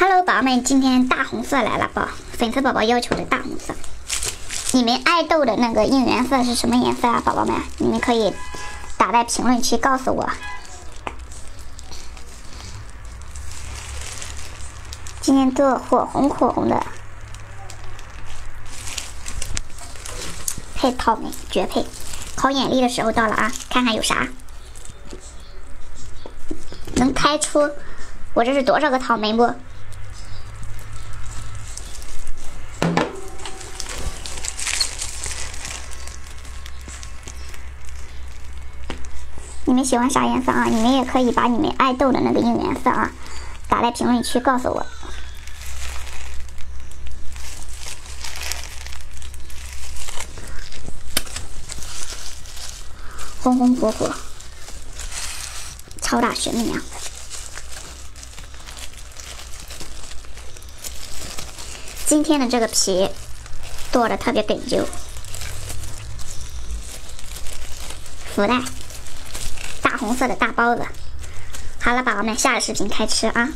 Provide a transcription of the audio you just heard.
Hello，宝宝们，今天大红色来了，宝粉丝宝宝要求的大红色。你们爱豆的那个应援色是什么颜色啊，宝宝们？你们可以打在评论区告诉我。今天做火红火红的，配草莓绝配。考眼力的时候到了啊，看看有啥，能猜出我这是多少个草莓不？你们喜欢啥颜色啊？你们也可以把你们爱豆的那个应援色啊，打在评论区告诉我。红红火火，超大生命啊！今天的这个皮剁的特别讲究，福袋。红色的大包子，好了，宝宝们，下个视频开吃啊！